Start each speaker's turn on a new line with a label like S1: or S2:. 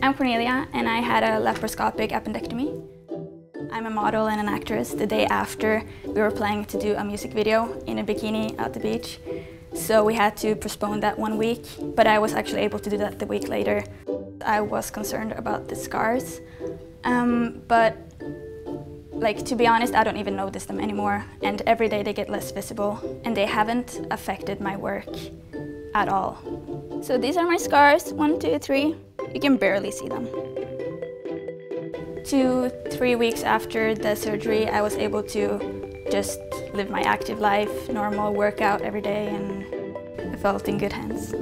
S1: I'm Cornelia and I had a laparoscopic appendectomy. I'm a model and an actress. The day after we were planning to do a music video in a bikini at the beach. So we had to postpone that one week, but I was actually able to do that the week later. I was concerned about the scars, um, but like to be honest, I don't even notice them anymore. And every day they get less visible and they haven't affected my work at all. So these are my scars, one, two, three. You can barely see them. Two, three weeks after the surgery, I was able to just live my active life, normal workout every day, and I felt in good hands.